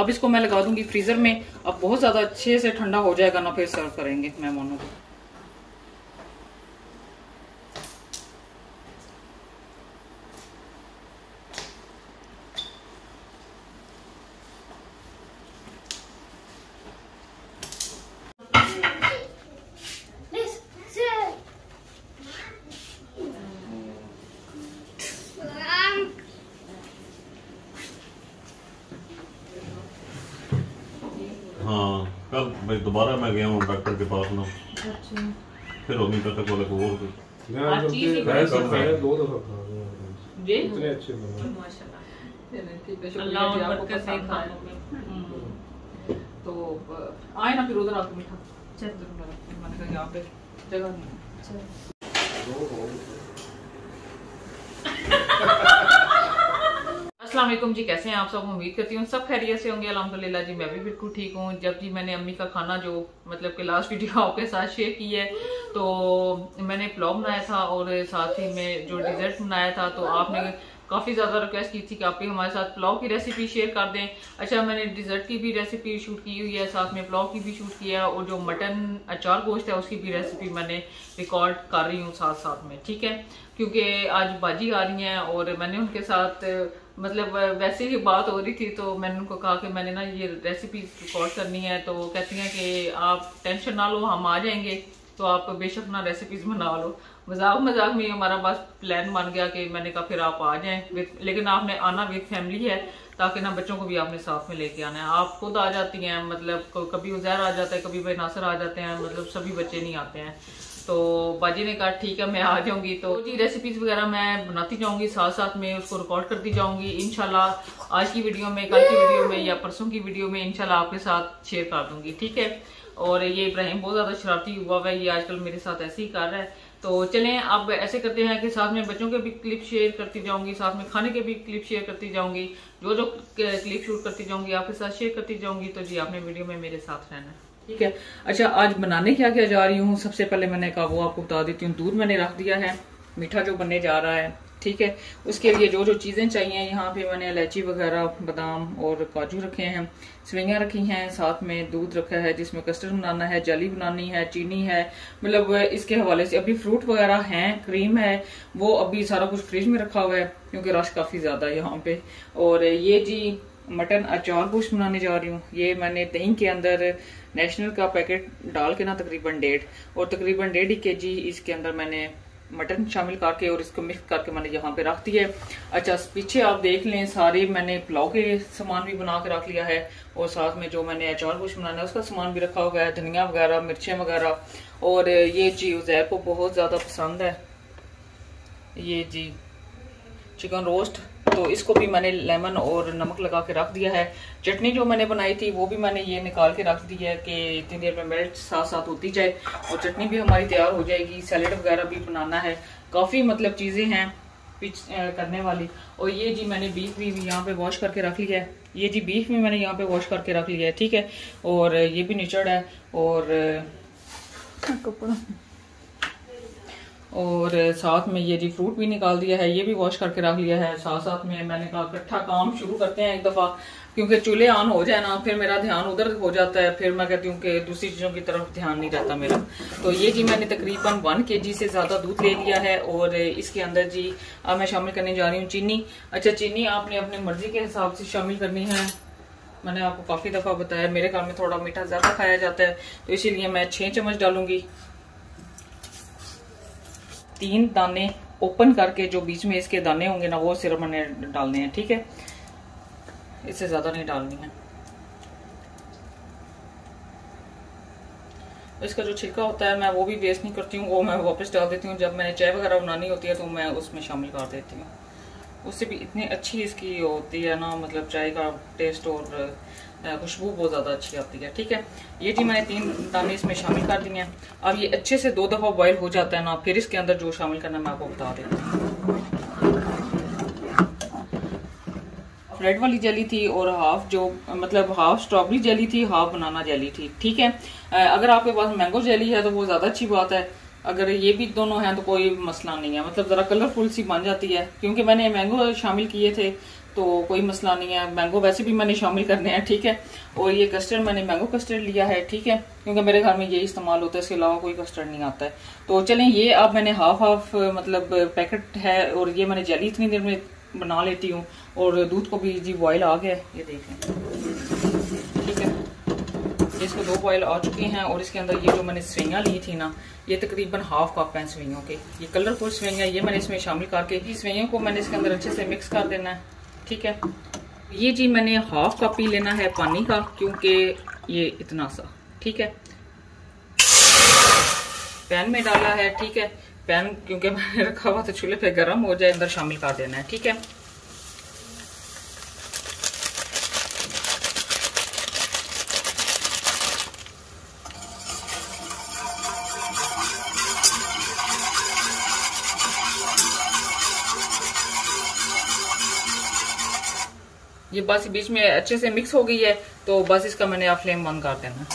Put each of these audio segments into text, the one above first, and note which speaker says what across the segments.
Speaker 1: अब इसको मैं लगा दूँगी फ्रीजर में। अब बहुत ज़्यादा अच्छे से ठंडा हो जाएगा ना फिर सर्व करेंगे मेहमानों को
Speaker 2: हाँ कल भाई दोबारा मैं गया हूँ डॉक्टर के पास ना फिर होम्योपैथिक वाले को और
Speaker 3: मैं
Speaker 1: हर
Speaker 3: जब
Speaker 1: चीज़ ही
Speaker 3: कि
Speaker 1: बड़ी
Speaker 3: भैंस
Speaker 2: सब्ज़ी
Speaker 3: खाया
Speaker 2: है।
Speaker 3: दो दफ़ा खा रहे हैं
Speaker 1: जी
Speaker 3: इतने अच्छे बने
Speaker 1: माशाल्लाह
Speaker 4: अल्लाह
Speaker 1: जी,
Speaker 4: और
Speaker 1: आपको तक
Speaker 4: वाला।
Speaker 1: आए। हम्म। तो आए ना फिर उधर आपको मीठा मैंने कहा यहाँ पे जगह नहीं वालेकुम जी, कैसे हैं आप सब? उम्मीद करती हूँ सब खैरियत से होंगे। अल्हम्दुलिल्लाह जी, मैं भी बिल्कुल ठीक हूँ। जब जी मैंने अम्मी का खाना जो मतलब कि लास्ट वीडियो आपके साथ शेयर की है तो मैंने पुलाव बनाया था और साथ ही में जो डिजर्ट बनाया था तो आपने काफ़ी ज़्यादा रिक्वेस्ट की थी कि आप भी हमारे साथ पुलाव की रेसिपी शेयर कर दें। अच्छा मैंने डिजर्ट की भी रेसिपी शूट की हुई है, साथ में पुलाव की भी शूट किया है, और जो मटन अचार गोश्त है, उसकी भी रेसिपी मैंने रिकॉर्ड कर रही हूँ साथ साथ में, ठीक है? क्योंकि आज बाजी आ रही हैं और मैंने उनके साथ मतलब वैसे ही बात हो रही थी तो मैंने उनको कहा कि मैंने ना ये रेसिपी रिकॉर्ड करनी है तो वो कहती हैं कि आप टेंशन ना लो, हम आ जाएँगे तो आप बेशक ना रेसिपीज़ बना लो। मज़ाक मज़ाक में हमारा बस प्लान बन गया कि मैंने कहा, फिर आप आ जाएँ लेकिन आपने आना विद फैमिली है, ताकि ना बच्चों को भी आपने साथ में लेके आना है। आप खुद आ जाती हैं मतलब कभी उजैर आ जाता है, कभी भाई आ जाते हैं मतलब सभी बच्चे नहीं आते हैं। तो बाजी ने कहा, ठीक है, मैं आ जाऊँगी। तो जी रेसिपीज़ वगैरह मैं बनाती जाऊँगी साथ साथ में उसको रिकॉर्ड करती जाऊँगी। इनशाला आज की वीडियो में, कल की वीडियो में या परसों की वीडियो में इनशाला आपके साथ शेयर कर दूँगी, ठीक है? और ये इब्राहिम बहुत ज़्यादा शरारती हुआ है, ये आजकल मेरे साथ ऐसे ही कर रहा है। तो चलें, अब ऐसे करते हैं कि साथ में बच्चों के भी क्लिप शेयर करती जाऊँगी, साथ में खाने के भी क्लिप शेयर करती जाऊँगी। जो जो क्लिप शूट करती जाऊँगी, आपके साथ शेयर करती जाऊँगी। तो जी, आपने वीडियो में मेरे साथ रहना है। ठीक है? अच्छा आज बनाने क्या क्या जा रही हूँ? सबसे पहले मैंने कहा, वो आपको बता देती हूँ। दूध मैंने रख दिया है, मीठा जो बनने जा रहा है, ठीक है? उसके लिए जो जो चीज़ें चाहिए, यहाँ पे मैंने इलायची वगैरह, बादाम और काजू रखे हैं सवैयाँ रखी हैं, साथ में दूध रखा है, जिसमें कस्टर्ड बनाना है, जली बनानी है, चीनी है मतलब इसके हवाले से अभी फ्रूट वगैरह हैं, क्रीम है, वो अभी सारा कुछ फ्रिज में रखा हुआ है, क्योंकि रश काफ़ी ज़्यादा है यहाँ पे। और ये जी मटन अचार गोश्त बनाने जा रही हूँ। ये मैंने दही के अंदर नेशनल का पैकेट डाल के ना तकरीबन डेढ़, और तकरीबन डेढ़ ही के जी इसके अंदर मैंने मटन शामिल करके और इसको मिक्स करके मैंने यहाँ पे रख दिया है। अच्छा पीछे आप देख लें, सारे मैंने पुलाव के सामान भी बना के रख लिया है, और साथ में जो मैंने अचार गोश्त बनाना है, उसका सामान भी रखा हुआ है, धनिया वगैरह, मिर्चें वगैरह, और ये जी उजैर को बहुत ज़्यादा पसंद है। ये जी, चिकन रोस्ट तो इसको भी मैंने लेमन और नमक लगा के रख दिया है। चटनी जो मैंने बनाई थी, वो भी मैंने ये निकाल के रख दी है कि इतनी देर में मेल्ट साथ साथ होती जाए और चटनी भी हमारी तैयार हो जाएगी। सैलेड वगैरह भी बनाना है। काफ़ी मतलब चीज़ें हैं पिच करने वाली। और ये जी मैंने बीफ भी यहाँ पे वॉश करके रख लिया है। ये जी बीफ भी मैंने यहाँ पे वॉश करके रख लिया है, ठीक है? और ये भी निचड़ है और कपड़ा। और साथ में ये जी फ्रूट भी निकाल दिया है, ये भी वॉश करके रख लिया है। साथ साथ में मैंने कहा, इकट्ठा काम शुरू करते हैं एक दफ़ा, क्योंकि चूल्हे ऑन हो जाए ना, फिर मेरा ध्यान उधर हो जाता है, फिर मैं कहती हूँ कि दूसरी चीज़ों की तरफ़ ध्यान नहीं रहता मेरा। तो ये जी मैंने तकरीबन वन के जी से ज़्यादा दूध ले लिया है और इसके अंदर जी अब मैं शामिल करने जा रही हूँ चीनी। अच्छा चीनी आपने अपनी मर्ज़ी के हिसाब से शामिल करनी है। मैंने आपको काफ़ी दफ़ा बताया, मेरे घर में थोड़ा मीठा ज़्यादा खाया जाता है तो इसीलिए मैं छह चम्मच डालूँगी। तीन दाने ओपन करके जो बीच में इसके दाने होंगे ना, वो सिर्फ़ मैंने डालने हैं, ठीक है? इससे ज़्यादा नहीं डालनी है। इसका जो छिलका होता है, मैं वो भी वेस्ट नहीं करती हूँ, वो मैं वापस डाल देती हूँ। जब मैंने चाय वगैरह बनानी होती है तो मैं उसमें शामिल कर देती हूँ। उससे भी इतनी अच्छी इसकी होती है ना मतलब चाय का टेस्ट और खुशबू बहुत ज़्यादा अच्छी आती है, ठीक है? ये जी मैंने तीन दाने इसमें शामिल कर दिए हैं। अब ये अच्छे से दो दफ़ा बॉईल हो जाता है ना, फिर इसके अंदर जो शामिल करना मैं आपको बता देती हूँ। रेड वाली जेली थी और हाफ़ जो मतलब हाफ़ स्ट्रॉबेरी जेली थी, हाफ़ बनाना जेली थी, ठीक है? अगर आपके पास मैंगो जेली है तो वो ज़्यादा अच्छी बात है। अगर ये भी दोनों हैं तो कोई मसला नहीं है। मतलब ज़रा कलरफुल सी बन जाती है, क्योंकि मैंने मैंगो शामिल किए थे। तो कोई मसला नहीं है। मैंगो वैसे भी मैंने शामिल करने हैं, ठीक है? और ये कस्टर्ड मैंने मैंगो कस्टर्ड लिया है, ठीक है? क्योंकि मेरे घर में ये इस्तेमाल होता है, इसके अलावा कोई कस्टर्ड नहीं आता है। तो चलें, ये अब मैंने हाफ़ हाफ़ मतलब पैकेट है और ये मैंने जेली इतनी देर में बना लेती हूँ और दूध को भी जी बॉयल आ गया ये देखें। ठीक है? इसको दो बॉयल आ चुके हैं और इसके अंदर ये जो मैंने सवैयाँ ली थी ना, ये तकरीबन हाफ़ कप हैं सवैयों के। ये कलरफुल सवैयाँ ये मैंने इसमें शामिल करके सवैयों को मैंने इसके अंदर अच्छे से मिक्स कर देना है। ठीक है। ये जी मैंने हाफ़ कॉपी लेना है पानी का, क्योंकि ये इतना सा, ठीक है। पैन में डाला है, ठीक है। पैन क्योंकि मैंने रखा हुआ तो चूल्हे पे, गर्म हो जाए, अंदर शामिल कर देना है, ठीक है। ये बस बीच में अच्छे से मिक्स हो गई है तो बस इसका मैंने आप फ्लेम बंद कर देना।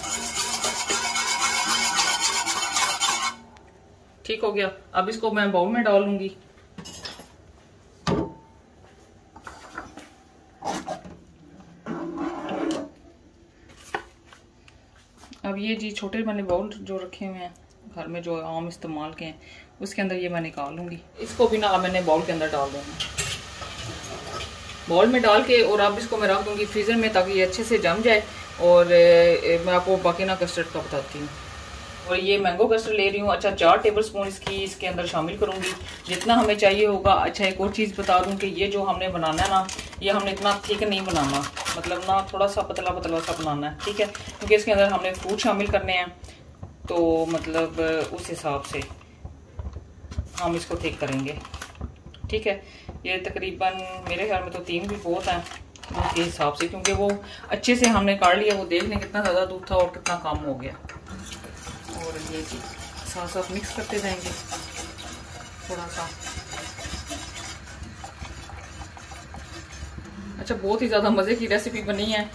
Speaker 1: ठीक हो गया। अब इसको मैं बाउल में डाल लूँगी। अब ये जी छोटे मैंने बाउल जो रखे हुए हैं, घर में जो आम इस्तेमाल के हैं, उसके अंदर ये मैं निकाल लूँगी। इसको भी ना मैंने बाउल के अंदर डाल देना। बॉल में डाल के और अब इसको मैं रख दूँगी फ्रीज़र में ताकि ये अच्छे से जम जाए और मैं आपको बाकी ना कस्टर्ड का बताती हूँ। और ये मैंगो कस्टर्ड ले रही हूँ। अच्छा चार टेबल स्पून इसकी, इसके अंदर शामिल करूँगी। जितना हमें चाहिए होगा। अच्छा एक और चीज़ बता दूँ कि ये जो हमने बनाना है ना, ये हमने इतना थिक नहीं बनाना। मतलब ना थोड़ा सा पतला पतला सा बनाना है, ठीक है? क्योंकि इसके अंदर हमने फ्रूट शामिल करने हैं। तो मतलब उस हिसाब से हम इसको थिक करेंगे। ठीक है? ये तकरीबन मेरे ख्याल में तो तीन भी बहुत हैं के हिसाब से, क्योंकि वो अच्छे से हमने काट लिया, वो देख लें कितना ज़्यादा दूध था और कितना कम हो गया। और ये साथ साथ मिक्स करते जाएँगे। थोड़ा सा अच्छा बहुत ही ज़्यादा मज़े की रेसिपी बनी है।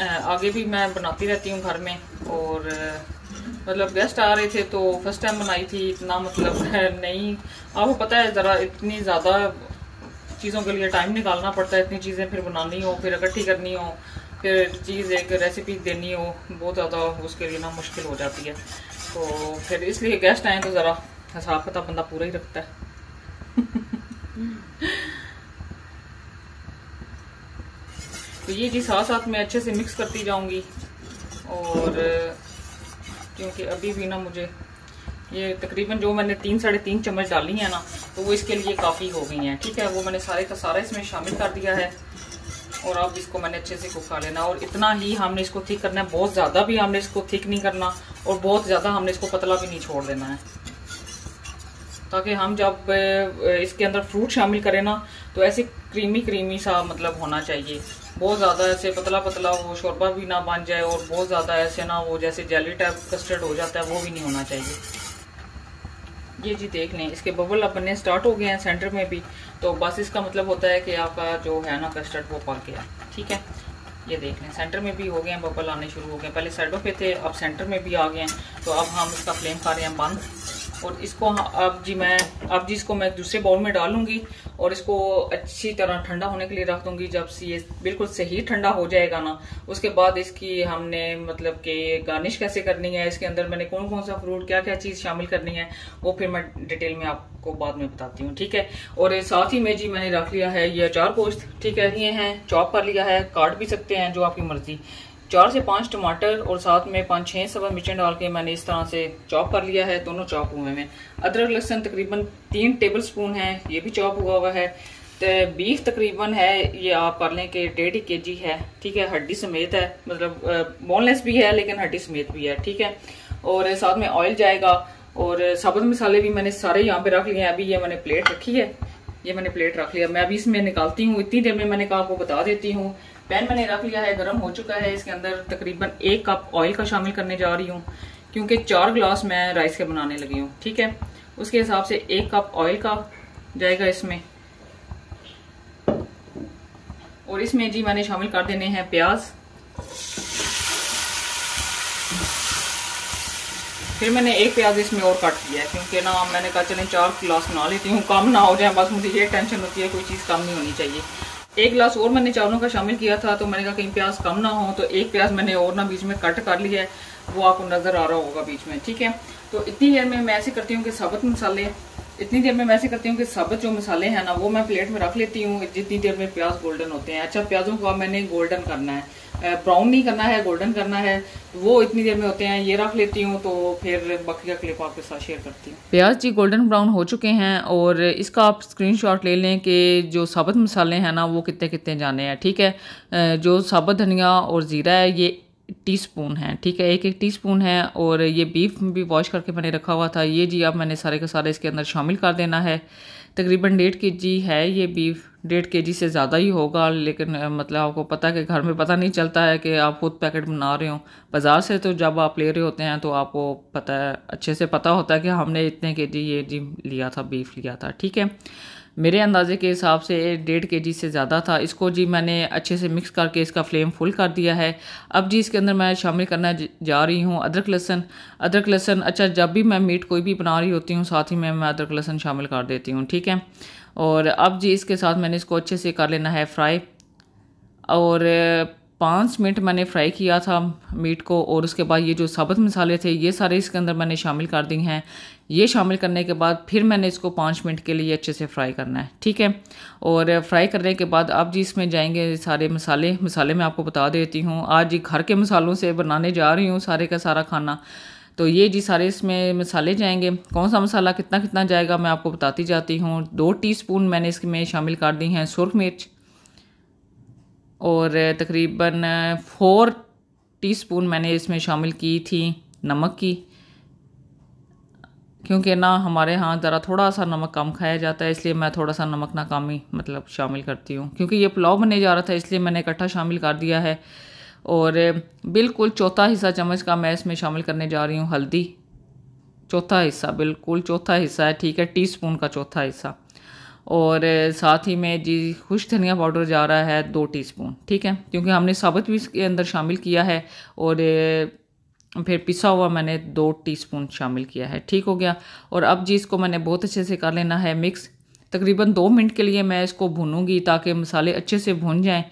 Speaker 1: आगे भी मैं बनाती रहती हूँ घर में और मतलब गेस्ट आ रहे थे तो फ़र्स्ट टाइम बनाई थी, इतना मतलब नहीं। आपको पता है, ज़रा इतनी ज़्यादा चीज़ों के लिए टाइम निकालना पड़ता है, इतनी चीज़ें फिर बनानी हो, फिर इकट्ठी करनी हो, फिर चीज़ एक रेसिपी देनी हो, बहुत ज़्यादा उसके लिए ना मुश्किल हो जाती है। तो फिर इसलिए गेस्ट आए तो ज़रा हिसाब किताब बंदा पूरा ही रखता है। तो ये जी साथ साथ मैं अच्छे से मिक्स करती जाऊँगी और क्योंकि अभी भी ना मुझे ये तकरीबन जो मैंने तीन, साढ़े तीन चम्मच डाली है ना तो वो इसके लिए काफ़ी हो गई हैं। ठीक है, वो मैंने सारे का सारा इसमें शामिल कर दिया है और अब इसको मैंने अच्छे से कुक कर लेना। और इतना ही हमने इसको थिक करना है, बहुत ज़्यादा भी हमने इसको थिक नहीं करना और बहुत ज़्यादा हमने इसको पतला भी नहीं छोड़ देना है। ताकि हम जब इसके अंदर फ्रूट शामिल करें ना तो ऐसे क्रीमी क्रीमी सा मतलब होना चाहिए। बहुत ज़्यादा ऐसे पतला पतला वो शोरबा भी ना बन जाए और बहुत ज़्यादा ऐसे ना वो जैसे जेली टाइप कस्टर्ड हो जाता है, वो भी नहीं होना चाहिए। ये जी देख लें, इसके बबल अब बनने स्टार्ट हो गए हैं सेंटर में भी। तो बस इसका मतलब होता है कि आपका जो है ना कस्टर्ड वो पक गया, ठीक है? ये देख लें सेंटर में भी हो गए हैं बबल आने शुरू हो गए पहले साइडों पे थे, अब सेंटर में भी आ गए हैं। तो अब हम इसका फ्लेम कर रहे हैं बंद। और इसको अब जी मैं, अब जी इसको मैं दूसरे बाउल में डालूँगी और इसको अच्छी तरह ठंडा होने के लिए रख दूँगी। जब ये बिल्कुल सही ठंडा हो जाएगा ना, उसके बाद इसकी हमने मतलब कि गार्निश कैसे करनी है, इसके अंदर मैंने कौन कौन सा फ्रूट क्या क्या चीज़ शामिल करनी है, वो फिर मैं डिटेल में आपको बाद में बताती हूँ, ठीक है? और साथ ही में जी मैंने रख लिया है ये अचार पोस्ट ठीक है? ये हैं चॉप कर लिया है, काट भी सकते हैं जो आपकी मर्ज़ी। चार से पाँच टमाटर और साथ में पाँच छह सवा मिर्चें डाल के मैंने इस तरह से चॉप कर लिया है, दोनों चॉप हुए हैं। अदरक लहसन तकरीबन तीन टेबल स्पून है, ये भी चॉप हुआ हुआ है। तो बीफ तकरीबन है, ये आप कर लें कि डेढ़ के जी है, ठीक है, हड्डी समेत है मतलब बोनलेस भी है, लेकिन हड्डी समेत भी है, ठीक है। और साथ में ऑयल जाएगा, और साबुत मसाले भी मैंने सारे यहाँ पे रख लिए हैं, अभी ये मैंने प्लेट रखी है, ये मैंने प्लेट रख लिया। मैं अभी इसमें निकालती हूँ, इतनी देर में मैंने कहा आपको बता देती हूँ पैन मैंने रख लिया है, गर्म हो चुका है, इसके अंदर तकरीबन एक कप ऑयल का शामिल करने जा रही हूँ, क्योंकि चार ग्लास मैं राइस के बनाने लगी हूँ, ठीक है? उसके हिसाब से एक कप ऑयल का जाएगा इसमें। और इसमें जी मैंने शामिल कर देने हैं प्याज। फिर मैंने एक प्याज इसमें और काट दिया है, क्योंकि ना, मैंने कहा चलें चार गिलास बना लेती हूँ, कम ना हो जाए, बस मुझे ये टेंशन होती है, कोई चीज़ कम नहीं होनी चाहिए।
Speaker 5: एक गिलास और मैंने चावलों का शामिल किया था तो मैंने कहा कहीं प्याज कम ना हो तो एक प्याज मैंने और ना बीच में कट कर लिया है, वो आपको नज़र आ रहा होगा बीच में, ठीक है? तो इतनी देर में मैं ऐसे करती हूँ कि साबुत मसाले, इतनी देर में मैं ऐसे करती हूँ कि साबुत जो मसाले हैं ना, वो मैं प्लेट में रख लेती हूँ, जितनी देर में प्याज गोल्डन होते हैं। अच्छा प्याजों को मैंने गोल्डन करना है। ब्राउन नहीं करना है गोल्डन करना है, वो इतनी देर में होते हैं, ये रख लेती हूँ तो फिर बाकी का क्लिप आपके साथ शेयर करती हूँ। प्याज जी गोल्डन ब्राउन हो चुके हैं, और इसका आप स्क्रीनशॉट ले लें कि जो साबुत मसाले हैं ना, वो कितने कितने जाने हैं, ठीक है? जो साबुत धनिया और ज़ीरा है, ये टीस्पून है, ठीक है? एक एक टीस्पून है, और ये बीफ भी वॉश करके मैंने रखा हुआ था, ये जी अब मैंने सारे का सारे इसके अंदर शामिल कर देना है। तकरीबन डेढ़ के जी है ये बीफ डेढ़ के जी से ज़्यादा ही होगा, लेकिन मतलब आपको पता है कि घर में पता नहीं चलता है कि आप खुद पैकेट बना रहे हो। बाज़ार से तो जब आप ले रहे होते हैं तो आपको पता है, अच्छे से पता होता है कि हमने इतने के जी ये जी लिया था बीफ लिया था, ठीक है? मेरे अंदाजे के हिसाब से डेढ़ के जी से ज़्यादा था। इसको जी मैंने अच्छे से मिक्स करके इसका फ्लेम फुल कर दिया है। अब जी इसके अंदर मैं शामिल करना जा रही हूँ अदरक लहसन। अदरक लहसन अच्छा जब भी मैं मीट कोई भी बना रही होती हूँ, साथ ही में मैं अदरक लहसन शामिल कर देती हूँ, ठीक है? और अब जी इसके साथ मैंने इसको अच्छे से कर लेना है फ्राई और पाँच मिनट मैंने फ्राई किया था मीट को और उसके बाद ये जो साबुत मसाले थे, ये सारे इसके अंदर मैंने शामिल कर दिए हैं। ये शामिल करने के बाद फिर मैंने इसको पाँच मिनट के लिए अच्छे से फ्राई करना है, ठीक है? और फ्राई करने के बाद अब जी इसमें जाएँगे सारे मसाले। मसाले मैं आपको बता देती हूँ। आज घर के मसालों से बनाने जा रही हूँ सारे का सारा खाना। तो ये जी सारे इसमें मसाले जाएँगे। कौन सा मसाला कितना कितना जाएगा मैं आपको बताती जाती हूँ। दो टीस्पून मैंने इसमें शामिल कर दी हैं सुरख मिर्च और तकरीबन फोर टीस्पून मैंने इसमें शामिल की थी नमक की, क्योंकि ना हमारे यहाँ ज़रा थोड़ा सा नमक कम खाया जाता है, इसलिए मैं थोड़ा सा नमक ना कम ही मतलब शामिल करती हूँ, क्योंकि ये पुलाव बनने जा रहा था, इसलिए मैंने इकट्ठा शामिल कर दिया है। और बिल्कुल चौथा हिस्सा चम्मच का मैं इसमें शामिल करने जा रही हूँ, हल्दी, चौथा हिस्सा, बिल्कुल चौथा हिस्सा है, ठीक है, टीस्पून का चौथा हिस्सा। और साथ ही में जी खुश धनिया पाउडर जा रहा है दो टीस्पून, ठीक है? क्योंकि हमने साबुत भी इसके अंदर शामिल किया है और फिर पिसा हुआ मैंने दो टीस्पून शामिल किया है, ठीक हो गया? और अब जी इसको मैंने बहुत अच्छे से कर लेना है मिक्स। तकरीबन दो मिनट के लिए मैं इसको भूनूँगी ताकि मसाले अच्छे से भून जाएँ।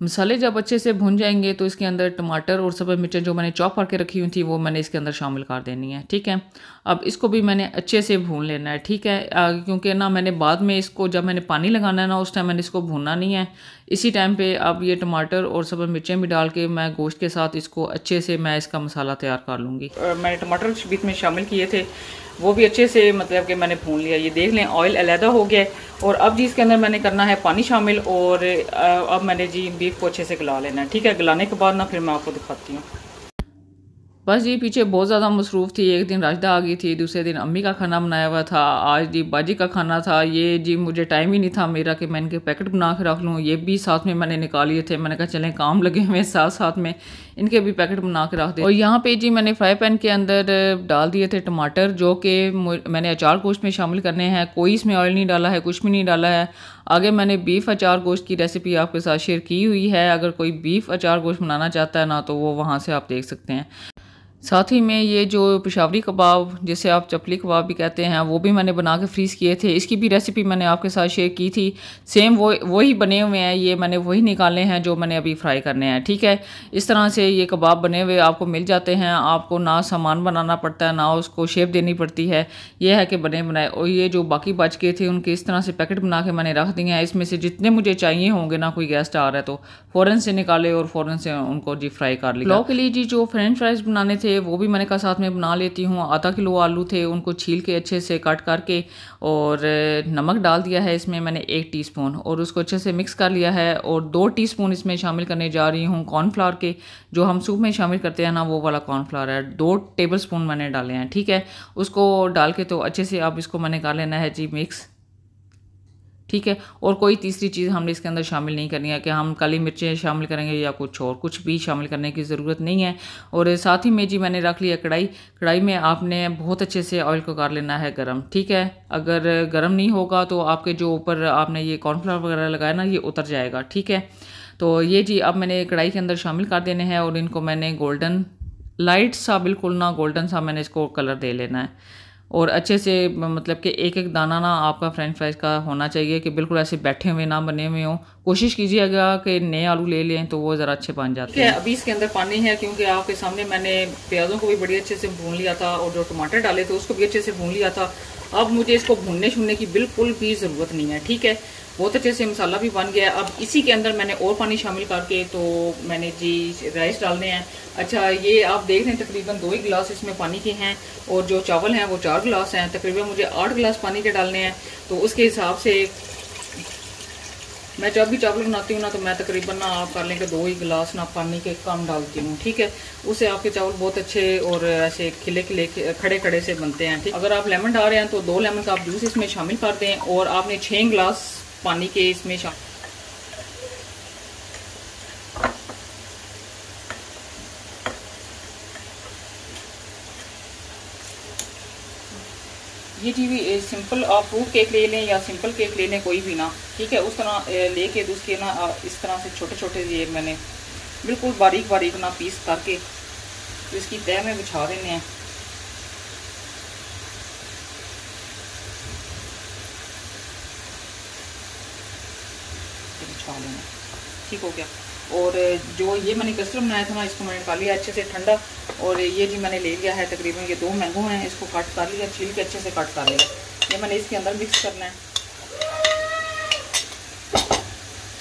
Speaker 5: मसाले जब अच्छे से भुन जाएँगे तो इसके अंदर टमाटर और सब मिर्चें जो मैंने चॉप करके रखी हुई थी, वो मैंने इसके अंदर शामिल कर देनी है, ठीक है? अब इसको भी मैंने अच्छे से भून लेना है, ठीक है? क्योंकि ना मैंने बाद में इसको, जब मैंने पानी लगाना है ना, उस टाइम मैंने इसको भूनना नहीं है। इसी टाइम पे अब ये टमाटर और सब मिर्चें भी डाल के मैं गोश्त के साथ इसको अच्छे से मैं इसका मसाला तैयार कर लूँगी। मैंने टमाटर बीच में शामिल किए थे। वो भी अच्छे से मतलब कि मैंने भून लिया। ये देख लें ऑयल अलहदा हो गया और अब जी इसके अंदर मैंने करना है पानी शामिल और अब मैंने जी बीफ को अच्छे से गला लेना है। ठीक है, गलाने के बाद ना फिर मैं आपको दिखाती हूँ। बस जी, पीछे बहुत ज़्यादा मसरूफ़ थी। एक दिन राजदा आ गई थी, दूसरे दिन अम्मी का खाना बनाया हुआ था। आज जी बाजी का खाना था। ये जी मुझे टाइम ही नहीं था मेरा कि मैं इनके पैकेट बना के रख लूँ। ये भी साथ में मैंने निकाल लिए थे। मैंने कहा, चलें, काम लगे हुए साथ साथ में इनके भी पैकेट बना के रख दे। और यहाँ पे जी मैंने फ्राई पैन के अंदर डाल दिए थे टमाटर, जो कि मैंने अचार गोश्त में शामिल करने हैं। कोई इसमें ऑयल नहीं डाला है, कुछ भी नहीं डाला है। आगे मैंने बीफ अचार गोश्त की रेसिपी आपके साथ शेयर की हुई है। अगर कोई बीफ अचार गोश्त बनाना चाहता है ना तो वो वहाँ से आप देख सकते हैं। साथ ही में ये जो पेशावरी कबाब, जिसे आप चपली कबाब भी कहते हैं, वो भी मैंने बना के फ्रीज़ किए थे। इसकी भी रेसिपी मैंने आपके साथ शेयर की थी। सेम वो, वही बने हुए हैं, ये मैंने वही निकाले हैं जो मैंने अभी फ्राई करने हैं, ठीक है? इस तरह से ये कबाब बने हुए आपको मिल जाते हैं। आपको ना सामान बनाना पड़ता है, ना उसको शेप देनी पड़ती है। ये है कि बने बनाए, और ये जो बाकी बच गए थे, उनके इस तरह से पैकेट बना के मैंने रख दिए हैं। इसमें से जितने मुझे चाहिए होंगे, ना कोई गेस्ट आ रहा है तो फ़ौरन से निकाले और फ़ौरन से उनको जी फ्राई कर लिया। के लिए जी, जो फ्रेंच फ्राइज बनाने थे वो भी मैंने कहा, साथ में बना लेती हूँ। आधा किलो आलू थे, उनको छील के अच्छे से काट करके और नमक डाल दिया है इसमें मैंने एक टीस्पून और उसको अच्छे से मिक्स कर लिया है और दो टीस्पून इसमें शामिल करने जा रही हूँ कॉर्नफ्लावर के, जो हम सूप में शामिल करते हैं ना, वो वाला कॉर्नफ्लावर है। दो टेबल स्पून मैंने डाले हैं, ठीक है? उसको डाल के तो अच्छे से अब इसको मैंने कर लेना है जी मिक्स। ठीक है? और कोई तीसरी चीज़ हमने इसके अंदर शामिल नहीं करनी है कि हम काली मिर्चें शामिल करेंगे या कुछ और, कुछ भी शामिल करने की ज़रूरत नहीं है। और साथ ही में जी मैंने रख लिया कढ़ाई। कढ़ाई में आपने बहुत अच्छे से ऑयल को कर लेना है गर्म, ठीक है? अगर गर्म नहीं होगा तो आपके जो ऊपर आपने ये कॉर्नफ्लावर वगैरह लगाया ना, ये उतर जाएगा, ठीक है? तो ये जी, अब मैंने कढ़ाई के अंदर शामिल कर देने हैं और इनको मैंने गोल्डन लाइट सा, बिल्कुल ना गोल्डन सा मैंने इसको कलर दे लेना है।
Speaker 1: और अच्छे से मतलब कि एक एक दाना ना आपका फ्रेंच फ्राइज का होना चाहिए कि बिल्कुल ऐसे बैठे हुए ना बने हुए हो। कोशिश कीजिएगा कि नए आलू ले लें तो वो ज़रा अच्छे बन जाते हैं अभी इसके अंदर पानी है क्योंकि आपके सामने मैंने प्याज़ों को भी बड़ी अच्छे से भून लिया था और जो टमाटर डाले थे उसको भी अच्छे से भून लिया था। अब मुझे इसको भूनने छूनने की बिल्कुल भी ज़रूरत नहीं है ठीक है? बहुत अच्छे से मसाला भी बन गया। अब इसी के अंदर मैंने और पानी शामिल करके तो मैंने जी राइस डालने हैं। अच्छा ये आप देख रहे हैं, तकरीबन दो ही गिलास इसमें पानी के हैं और जो चावल हैं, वो चार गिलास हैं। तकरीबन मुझे आठ गिलास पानी के डालने हैं। तो उसके हिसाब से मैं जब भी चावल बनाती हूँ ना तो मैं तकरीबन ना आप कर लें कि दो ही गिलास ना पानी के कम डालती हूँ, ठीक है? उससे आपके चावल बहुत अच्छे और ऐसे खिले खिले, खड़े खड़े से बनते हैं, ठीक? अगर आप लेमन डाल रहे हैं तो दो लेमन का आप जूस इसमें शामिल कर दें और आपने छः गिलास पानी के इसमें शामिल। ये जी सिंपल आप फ्रूट केक ले लें या सिंपल केक ले लें, कोई भी ना। ठीक है, उस तरह लेके तो उसके ना इस तरह से छोटे छोटे ये मैंने बिल्कुल बारीक बारीक ना पीस करके तो इसकी तय में बिछा देने हैं बिछा लेना ठीक हो गया। और जो ये मैंने कस्टर्ड बनाया था ना, इसको मैंने निकाल लिया अच्छे से ठंडा। और ये जी मैंने ले लिया है, तकरीबन ये दो मैंगो हैं, इसको कट कर लिया, छील के अच्छे से कट कर लिया। ये मैंने इसके अंदर मिक्स करना है।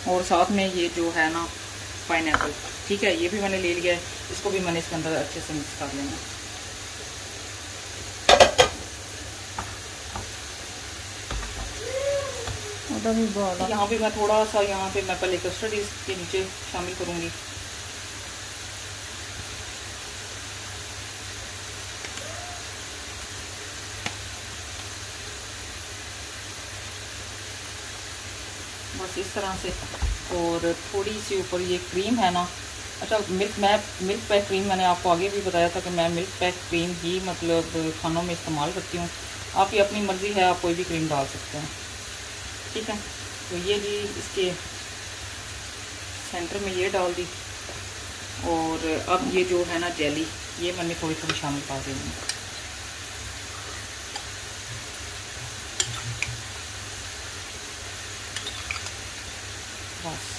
Speaker 1: और साथ में ये जो है ना पाइन ठीक है, ये भी मैंने ले लिया है। इसको भी मैंने इसके अंदर अच्छे से मिक्स कर लेना यहाँ पे मैं थोड़ा सा यहाँ पे मैं पहले कस्टर्ड इसके नीचे शामिल करूँगी। बस इस तरह से। और थोड़ी सी ऊपर ये क्रीम है ना। अच्छा मिल्क मैं मिल्क पैक क्रीम मैंने आपको आगे भी बताया था कि मैं मिल्क पैक क्रीम ही मतलब खानों में इस्तेमाल करती हूँ। आपकी अपनी मर्ज़ी है, आप कोई भी क्रीम डाल सकते हैं। ठीक है। तो ये जी इसके सेंटर में ये डाल दी। और अब ये जो है ना जेली ये मैंने थोड़ी थोड़ी शामिल कर देनी बस।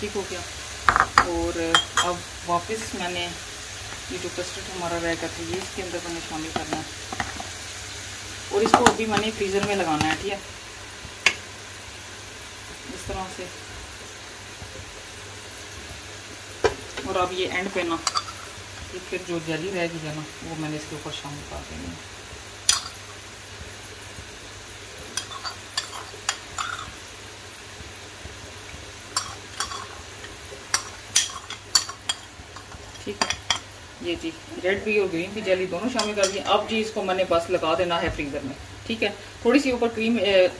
Speaker 1: ठीक हो गया। वापस मैंने ये जो कस्टर्ड हमारा रह गया था ये इसके अंदर मैंने शामिल करना है। और इसको अभी मैंने फ्रीज़र में लगाना है, ठीक है? इस तरह से। और अब ये एंड पे ना फिर जो जली रहेगी है ना, वो मैंने इसके ऊपर शामिल कर देनी है ठीक है ये जी। रेड भी और ग्रीन भी जेली दोनों शामिल कर दिए अब जी इसको मैंने बस लगा देना है फ्रीज़र में ठीक है? थोड़ी सी ऊपर क्रीम ए,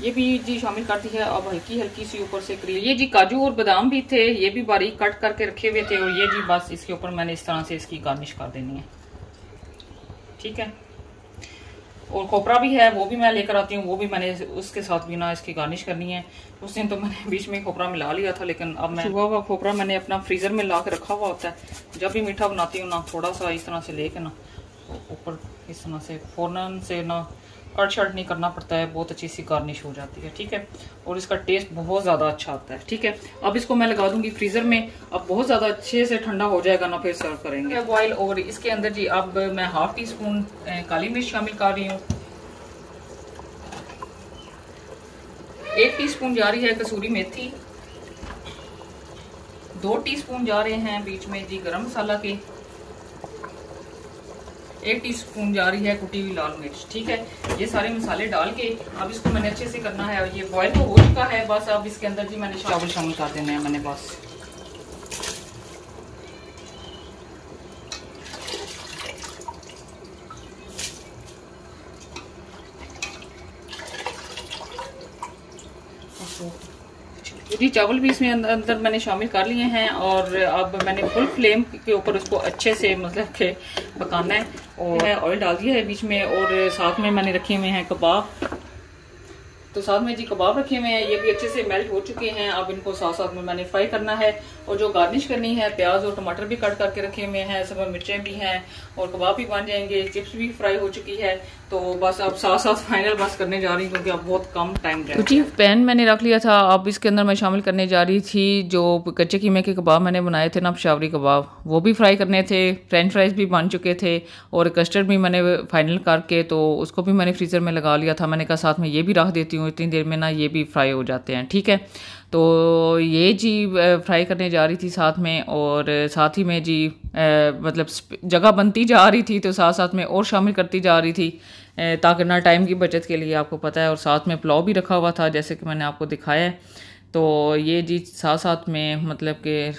Speaker 1: ये भी जी शामिल कर दी है। अब हल्की हल्की सी ऊपर से क्रीम ये जी काजू और बादाम भी थे ये भी बारीक कट करके रखे हुए थे और ये जी बस इसके ऊपर मैंने इस तरह से इसकी गार्निश कर देनी है ठीक है? और खोपरा भी है, वो भी मैं लेकर आती हूँ, वो भी मैंने उसके साथ भी ना इसकी गार्निश करनी है। उस दिन तो मैंने बीच में खोपरा मिला लिया था, लेकिन अब मैं सुबह हुआ खोपरा मैंने अपना फ्रीज़र में ला के रखा हुआ होता है। जब भी मीठा बनाती हूँ ना, थोड़ा सा इस तरह से लेके ना, ऊपर इस तरह से, फोरन से ना कट शर्ट नहीं करना पड़ता है, बहुत अच्छी सी गार्निश हो जाती है, ठीक है? और इसका टेस्ट बहुत ज़्यादा अच्छा आता है, ठीक है? अब इसको मैं लगा दूँगी फ्रीज़र में, अब बहुत ज़्यादा अच्छे से ठंडा हो जाएगा ना, फिर सर्व करेंगे। बॉयल और इसके अंदर जी, अब मैं हाफ़ टी स्पून काली मिर्च शामिल कर रही हूँ। एक टीस्पून जा रही है कसूरी मेथी। दो टीस्पून जा रहे हैं बीच में जी गरम मसाला के। एक टीस्पून जा रही है कुटी हुई लाल मिर्च, ठीक है? ये सारे मसाले डाल के अब इसको मैंने अच्छे से करना है। ये बॉयल तो हो चुका है, बस अब इसके अंदर जी मैंने चावल शामिल कर देने हैं मैंने, बस। जी, चावल भी इसमें अंदर मैंने शामिल कर लिए हैं और अब मैंने फुल फ्लेम के ऊपर उसको अच्छे से मतलब के पकाना है और ऑयल डाल दिया है बीच में और साथ में मैंने रखे हुए हैं कबाब।
Speaker 5: तो साथ में जी कबाब रखे हुए हैं ये भी अच्छे से मेल्ट हो चुके हैं अब इनको साथ साथ में मैंने फ्राई करना है और जो गार्निश करनी है प्याज और टमाटर भी कट करके रखे हुए हैं सब मिर्चें भी हैं और कबाब भी बन जाएँगे चिप्स भी फ्राई हो चुकी है तो बस अब साथ साथ फाइनल बस करने जा रही हूँ क्योंकि अब बहुत कम टाइम रहा जी पैन मैंने रख लिया था अब इसके अंदर मैं शामिल करने जा रही थी जो कच्चे कीमे के कबाब मैंने बनाए थे ना पशावरी कबाब वो भी फ्राई करने थे फ्रेंच फ्राइज भी बन चुके थे और कस्टर्ड भी मैंने फाइनल करके तो उसको भी मैंने फ्रीज़र में लगा लिया था मैंने कहा साथ में ये भी रख देती हूँ। इतनी देर में ना ये भी फ्राई हो जाते हैं, ठीक है? तो ये जी फ्राई करने जा रही थी साथ में और साथ ही में जी मतलब जगह बनती जा रही थी तो साथ साथ में और शामिल करती जा रही थी ताकि ना टाइम की बचत के लिए आपको पता है और साथ में पुलाव भी रखा हुआ था जैसे कि मैंने आपको दिखाया है। तो ये जी, साथ साथ में मतलब कि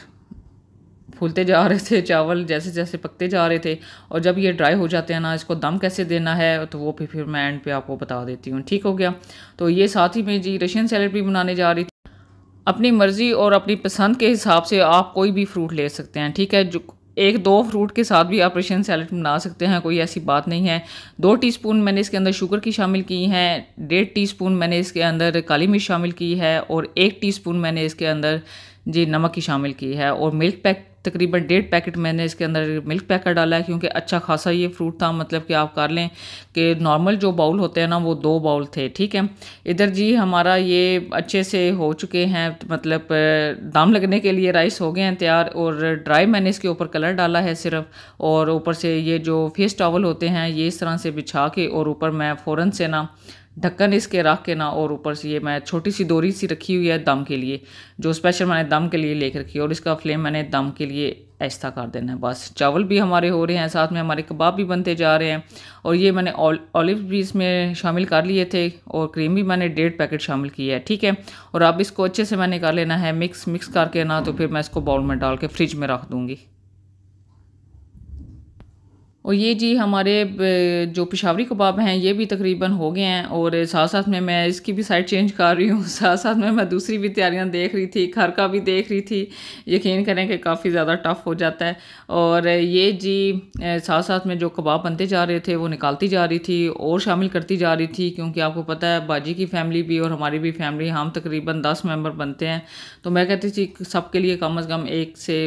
Speaker 5: फूलते जा रहे थे, चावल जैसे जैसे पकते जा रहे थे और जब ये ड्राई हो जाते हैं ना, इसको दम कैसे देना है तो वो भी फिर मैं एंड पे आपको बता देती हूँ। ठीक हो गया? तो ये साथ ही में जी रशियन सैलड भी बनाने जा रही थी। अपनी मर्ज़ी और अपनी पसंद के हिसाब से आप कोई भी फ्रूट ले सकते हैं, ठीक है? जो एक दो फ्रूट के साथ भी आप रशियन सैलड बना सकते हैं, कोई ऐसी बात नहीं है। दो टीस्पून मैंने इसके अंदर शुगर की शामिल की हैं, डेढ़ टीस्पून मैंने इसके अंदर काली मिर्च शामिल की है और एक टीस्पून मैंने इसके अंदर जी नमक की शामिल की है और मिल्क पैक तकरीबन डेढ़ पैकेट मैंने इसके अंदर मिल्क पैकेट डाला है, क्योंकि अच्छा खासा ये फ्रूट था मतलब कि आप कर लें कि नॉर्मल जो बाउल होते हैं ना, वो दो बाउल थे, ठीक है? इधर जी हमारा ये अच्छे से हो चुके हैं मतलब दाम लगने के लिए राइस हो गए हैं तैयार, और ड्राई मैंने इसके ऊपर कलर डाला है सिर्फ़, और ऊपर से ये जो फेस टावल होते हैं, ये इस तरह से बिछा के, और ऊपर मैं फ़ौरन से ना ढक्कन इसके रख के ना और ऊपर से ये मैं छोटी सी दोरी सी रखी हुई है दम के लिए, जो स्पेशल मैंने दम के लिए लेकर रखी है और इसका फ्लेम मैंने दम के लिए ऐसा कर देना है बस। चावल भी हमारे हो रहे हैं, साथ में हमारे कबाब भी बनते जा रहे हैं और ये मैंने ऑलिव भी इसमें शामिल कर लिए थे और क्रीम भी मैंने डेढ़ पैकेट शामिल किया है, ठीक है? और अब इसको अच्छे से मैंने कर लेना है मिक्स मिक्स करके ना तो फिर मैं इसको बाउल में डाल के फ्रिज में रख दूँगी। और ये जी हमारे जो पिशावरी कबाब हैं, ये भी तकरीबन हो गए हैं और साथ साथ में मैं इसकी भी साइड चेंज कर रही हूँ। साथ साथ में मैं दूसरी भी तैयारियाँ देख रही थी, घर का भी देख रही थी। यकीन करें कि काफ़ी ज़्यादा टफ़ हो जाता है। और ये जी साथ साथ में जो कबाब बनते जा रहे थे, वो निकालती जा रही थी और शामिल करती जा रही थी, क्योंकि आपको पता है बाजी की फ़ैमिली भी और हमारी भी फैमिली हम तकरीबन दस मेंबर बनते हैं। तो मैं कहती थी सबके लिए कम अज़ कम एक से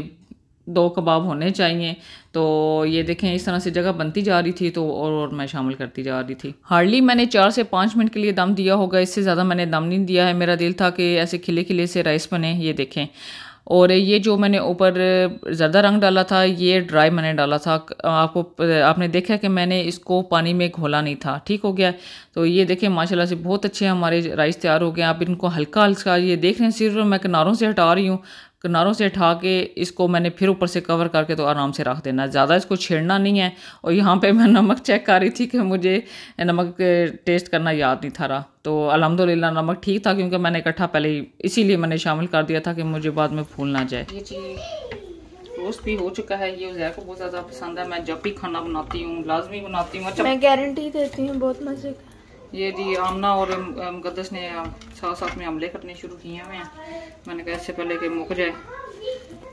Speaker 5: दो कबाब होने चाहिए। तो ये देखें, इस तरह से जगह बनती जा रही थी तो और और मैं शामिल करती जा रही थी। हार्डली मैंने चार से पाँच मिनट के लिए दम दिया होगा, इससे ज़्यादा मैंने दम नहीं दिया है। मेरा दिल था कि ऐसे खिले खिले से राइस बने, ये देखें। और ये जो मैंने ऊपर ज़्यादा रंग डाला था, ये ड्राई मैंने डाला था। आपको आपने देखा कि मैंने इसको पानी में घोला नहीं था। ठीक हो गया। तो ये देखें, माशाल्लाह से बहुत अच्छे हमारे राइस तैयार हो गए। आप इनको हल्का हल्का ये देख रहे हैं, सिर्फ़ मैं किनारों से हटा रही हूँ। किनारों से उठा के इसको मैंने फिर ऊपर से कवर करके तो आराम से रख देना ज़्यादा इसको छेड़ना नहीं है और यहाँ पे मैं नमक चेक कर रही थी कि मुझे नमक टेस्ट करना याद नहीं था रहा। तो अलहमदिल्ला नमक ठीक था क्योंकि मैंने इकट्ठा पहले ही इसीलिए मैंने शामिल कर दिया था कि मुझे बाद में फूल ना जाए। ये चीज़ रोस्ट भी हो चुका है ये जैको बहुत ज़्यादा पसंद है। मैं जब भी खाना बनाती हूँ लाजमी बनाती हूँ अच्छा
Speaker 6: मैं गारंटी देती हूँ बहुत मज़े का।
Speaker 5: ये जी आमना और मुकदस ने साथ साथ में हमले करने शुरू किए हुए हैं। मैंने कहा इससे पहले कि मुक जाए।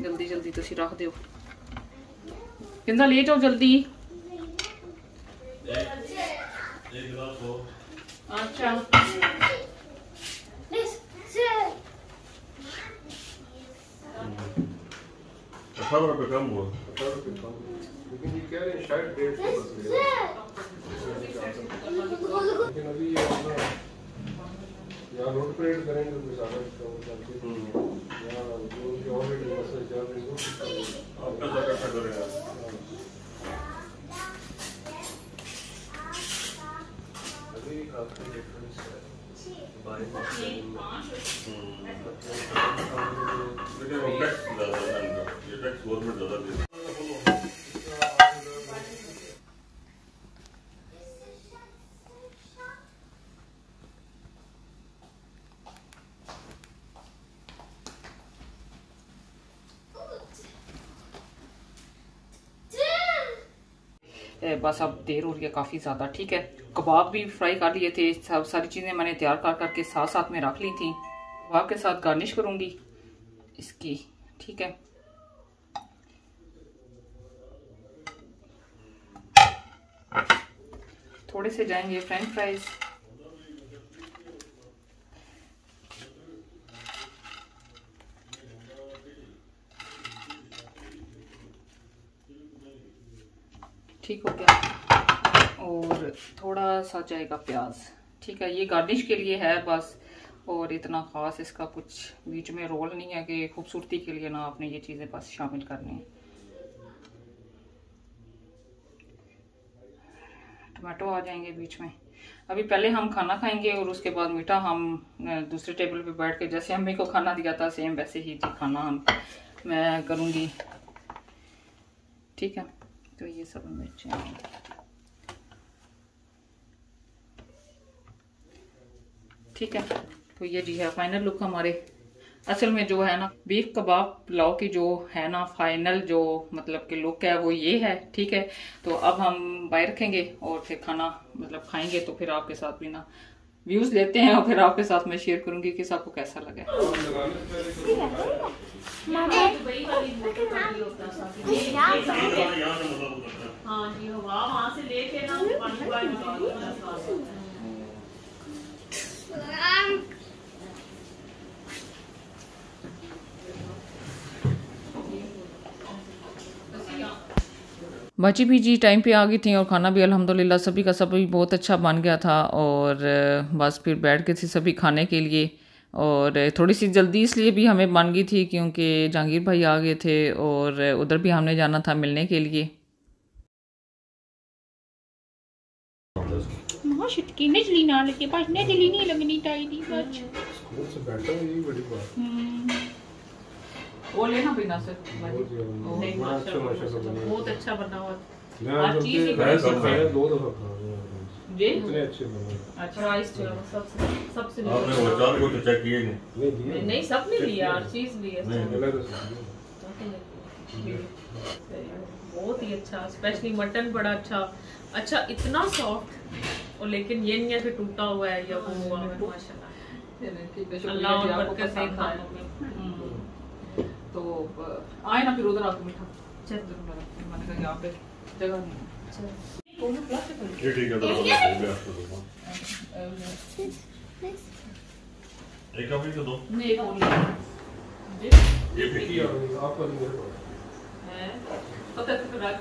Speaker 5: जल्दी जल्दी तो रख दो किंदा ले जाओ जल्दी। अच्छा।
Speaker 2: कम हुआ।
Speaker 3: लेकिन ये कह रहे हैं शायद डेढ़ सौ लेकिन अभी ये अपना यहाँ रोड परेड करेंगे तो ज़्यादा डिस्काउंट करके यहाँ जो उनके ऑलरेडी मसले चल रहे हैं
Speaker 2: आपका जगह का करेगा
Speaker 3: अभी काफ़ी डिफरेंस है। बाई
Speaker 2: लेकिन वो टैक्स ज़्यादा है ये टैक्स गवर्नमेंट ज़्यादा देती है,
Speaker 5: बस अब देर हो रही है काफ़ी ज़्यादा, ठीक है? कबाब भी फ्राई कर लिए थे, सब सारी चीज़ें मैंने तैयार कर करके साथ साथ में रख ली थी। कबाब के साथ गार्निश करूँगी इसकी, ठीक है? थोड़े से जाएँगे फ्रेंच फ्राइज ठीक हो गया और थोड़ा सा जाएगा प्याज। ठीक है, ये गार्निश के लिए है बस, और इतना ख़ास इसका कुछ बीच में रोल नहीं है कि खूबसूरती के लिए ना आपने ये चीज़ें बस शामिल करनी। है टमाटो आ जाएँगे बीच में। अभी पहले हम खाना खाएँगे और उसके बाद मीठा हम दूसरे टेबल पे बैठ के, जैसे अम्मी को खाना दिया था सेम वैसे ही खाना हम, मैं करूँगी। ठीक है तो ये सब मिर्चें ठीक है। तो ये जी है फाइनल लुक हमारे। असल में जो है ना बीफ कबाब पुलाव की जो है ना फाइनल जो मतलब कि लुक है वो ये है, ठीक है। तो अब हम बाहर रखेंगे और फिर खाना मतलब खाएँगे तो फिर आपके साथ भी ना व्यूज़ लेते हैं और फिर आपके साथ मैं शेयर करूँगी कि आपको कैसा लगा हाँ। जी वहाँ से लेके ना बची भी जी टाइम पे आ गई थी और खाना भी, अल्हम्दुलिल्लाह, सभी का सभी बहुत अच्छा बन गया था और बस फिर बैठ गए थे सभी खाने के लिए और थोड़ी सी जल्दी इसलिए भी हमें बन गई थी क्योंकि जहांगीर भाई आ गए थे और उधर भी हमने जाना था मिलने के लिए।
Speaker 1: शिटकी नजली ना लगे पास नजली नहीं लगनी चाहिए बस।
Speaker 3: स्कूल से बैठा है बड़ी बात।
Speaker 5: वो लेना बिना से
Speaker 3: नहीं अच्छा माशाल्लाह
Speaker 5: बहुत अच्छा बना हुआ। हर चीज़ ही
Speaker 2: बहुत अच्छा है।
Speaker 3: दो दफ़ा
Speaker 5: जी
Speaker 3: इतने अच्छे बने
Speaker 5: अच्छा इस सबसे सबसे
Speaker 2: आपने वो चार को तो चेक किए नहीं।
Speaker 3: नहीं
Speaker 5: सबने लिया हर चीज़ लिया
Speaker 2: नहीं,
Speaker 3: मिला तो
Speaker 5: बहुत ही अच्छा स्पेशली मटन बड़ा अच्छा। अच्छा इतना सॉफ्ट और लेकिन ये नहीं है कि टूटा हुआ है या वो हुआ है माशाल्लाह। अल्लाह और बरकत दे खानों में हम्म। तो आए ना फिर उधर आके मीठा मैंने कहा यहाँ पे जगह नहीं है।
Speaker 2: ये ठीक है तो आपको एक तो दो।
Speaker 5: नहीं एक
Speaker 2: ये फिक्की
Speaker 3: की मेरे
Speaker 5: है? पता है तो है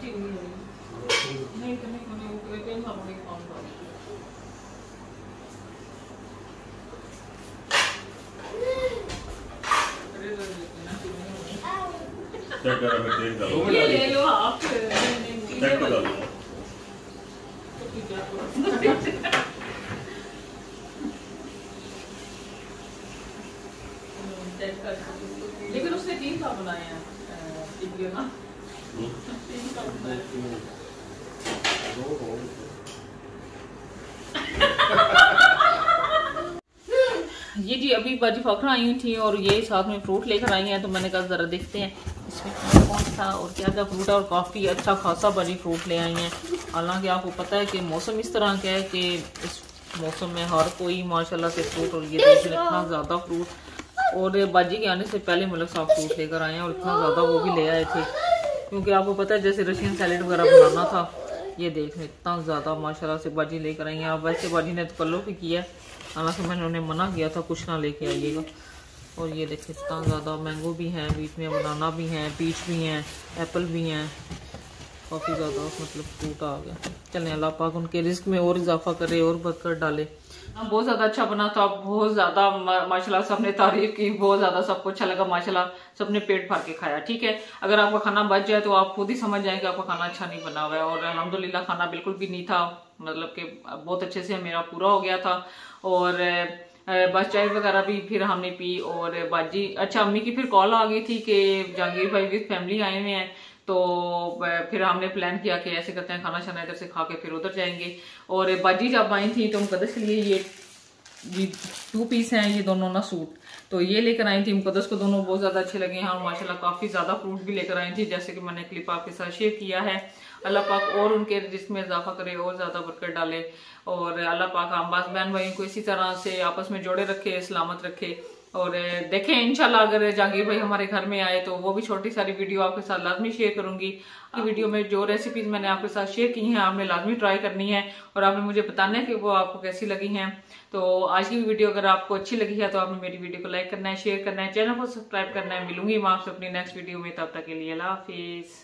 Speaker 5: नहीं तो नहीं तो नहीं वो नहीं
Speaker 2: चेक करा मैं डालो
Speaker 5: ये ले लो आप
Speaker 2: चेक तो डालो
Speaker 5: लेकिन उसने तीन का बनाए हैं ना। तीन का बनाया। ये जी अभी बाजी फखरा आई हुई थी और ये साथ में फ्रूट लेकर आई हैं तो मैंने कहा ज़रा देखते हैं। इसमें कौन सा और क्या क्या फ्रूट है और काफ़ी अच्छा खासा बाजी फ्रूट ले आई हैं। हालाँकि आपको पता है कि मौसम इस तरह का है कि इस मौसम में हर कोई माशाल्लाह से फ्रूट और ये देख लें इतना ज़्यादा फ्रूट और बाजी के आने से पहले मतलब साफ़ फ्रूट लेकर आए हैं और इतना ज़्यादा वो भी ले आए थे। क्योंकि आपको पता है जैसे रशियन सैलेड वगैरह बनाना था ये देख लें इतना ज़्यादा माशाल्लाह से बाजी लेकर आई हैं। अब वैसे बाजी ने तो कल्लो भी किया हालाँकि मैंने उन्हें मना किया था कुछ ना लेके आइएगा। और ये देखिए इतना ज़्यादा मैंगो भी हैं, बीच में बनाना भी हैं पीच भी हैं एप्पल भी हैं। काफ़ी ज़्यादा मतलब फ्रूट आ गया। चलें, अल्लाह पाक उनके रिस्क में और इजाफा करे और बरकत डाले। बहुत ज़्यादा अच्छा बना था, बहुत ज़्यादा माशाल्लाह सबने तारीफ़ की, बहुत ज़्यादा सबको अच्छा लगा, माशाल्लाह सबने पेट भर के खाया, ठीक है? अगर आपका खाना बच जाए तो आप खुद ही समझ जाएँगे आपका खाना अच्छा नहीं बना हुआ है। और अल्हम्दुलिल्लाह खाना बिल्कुल भी नहीं था मतलब कि बहुत अच्छे से मेरा पूरा हो गया था। और बस चाय वगैरह भी फिर हमने पी और बाजी। अच्छा अम्मी की फिर कॉल आ गई थी कि जहांगीर भाई विद फैमिली आए हुए हैं। तो फिर हमने प्लान किया कि ऐसे करते हैं, खाना शाना इधर से खा के फिर उधर जाएँगे। और बाजी जब आई थी तो मुकदस के लिए ये ये टू पीस हैं, ये दोनों ना सूट तो ये लेकर आई थी मुकदस को, दोनों बहुत ज़्यादा अच्छे लगे हैं। और माशाल्लाह काफ़ी ज़्यादा फ्रूट भी लेकर आई थी, जैसे कि मैंने क्लिप आपके साथ शेयर किया है। अल्लाह पाक और उनके रिस्क में इजाफा करे और ज़्यादा बरकत डाले। और अल्लाह पाक अब्बास बहन भाइयों को इसी तरह से आपस में जोड़े रखे सलामत रखे। और देखें इंशाल्लाह अगर जहांगीर भाई हमारे घर में आए तो वो भी छोटी सारी वीडियो आपके साथ लाजमी शेयर करूँगी। की वीडियो में जो रेसिपीज़ मैंने आपके साथ शेयर की हैं आपने लाजमी ट्राई करनी है और आपने मुझे बताना है कि वो आपको कैसी लगी हैं। तो आज की वीडियो अगर आपको अच्छी लगी है तो आपने मेरी वीडियो को लाइक करना है शेयर करना है चैनल को सब्सक्राइब करना है। मिलूँगी मैं आपसे अपनी नेक्स्ट वीडियो में तब तक के लिए अल्लाह हाफिज।